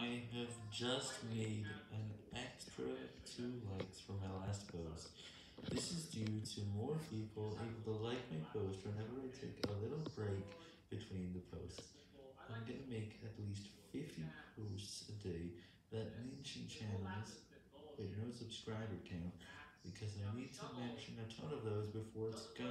I have just made an extra 2 likes for my last post. This is due to more people able to like my post whenever I take a little break between the posts. I'm gonna make at least 50 posts a day that mention channels with no subscriber count because I need to mention a ton of those before it's gone.